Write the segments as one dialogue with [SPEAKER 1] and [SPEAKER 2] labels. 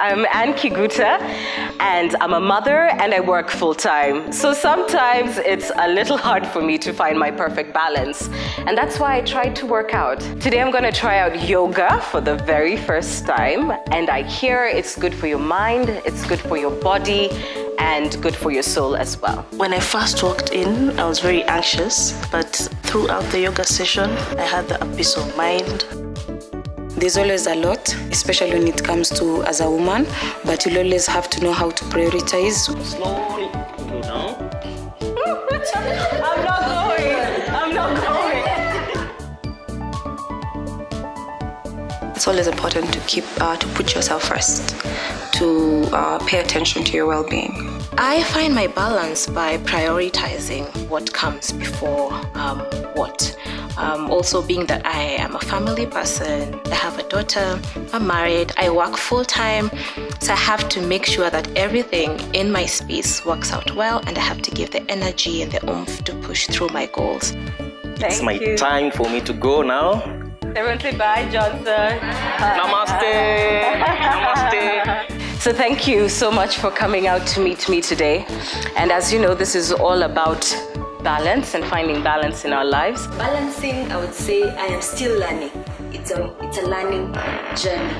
[SPEAKER 1] I'm Anne Kiguta, and I'm a mother and I work full time. So sometimes it's a little hard for me to find my perfect balance. And that's why I try to work out. Today I'm gonna try out yoga for the very first time. And I hear it's good for your mind, it's good for your body, and good for your soul as well.
[SPEAKER 2] When I first walked in, I was very anxious, but throughout the yoga session, I had the peace of mind.
[SPEAKER 3] There's always a lot, especially when it comes to as a woman, but you'll always have to know how to prioritize.
[SPEAKER 2] Slowly go down.
[SPEAKER 1] I'm not going. I'm not going.
[SPEAKER 3] It's always important to keep uh, to put yourself first, to uh, pay attention to your well-being.
[SPEAKER 4] I find my balance by prioritizing what comes before um, what. Um, also, being that I am a family person, I have a daughter, I'm married, I work full time, so I have to make sure that everything in my space works out well, and I have to give the energy and the oomph to push through my goals.
[SPEAKER 1] Thank it's
[SPEAKER 2] my
[SPEAKER 1] you.
[SPEAKER 2] time for me to go now.
[SPEAKER 1] Everyone say bye, Johnson.
[SPEAKER 2] Namaste. Namaste.
[SPEAKER 1] So thank you so much for coming out to meet me today. And as you know, this is all about balance and finding balance in our lives.
[SPEAKER 5] Balancing, I would say I am still learning. It's a it's a learning journey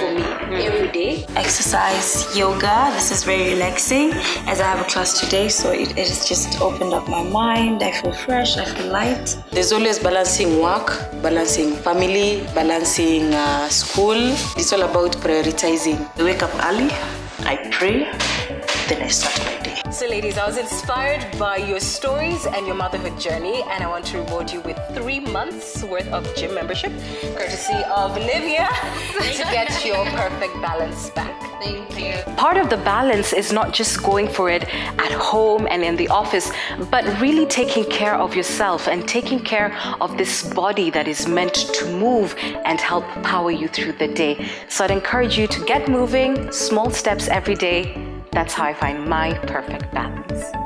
[SPEAKER 5] for me every day.
[SPEAKER 3] Exercise, yoga. This is very relaxing as I have a class today, so it, it has just opened up my mind. I feel fresh, I feel light. There's always balancing work, balancing family, balancing uh, school. It's all about prioritizing.
[SPEAKER 2] I wake up early, I pray, then I start my day.
[SPEAKER 1] So, ladies, I was inspired by your stories and your motherhood journey, and I want to reward you with three months worth of gym membership, courtesy of Nivea, to get your perfect balance back.
[SPEAKER 5] Thank you.
[SPEAKER 1] Part of the balance is not just going for it at home and in the office, but really taking care of yourself and taking care of this body that is meant to move and help power you through the day. So I'd encourage you to get moving, small steps every day. That's how I find my perfect balance.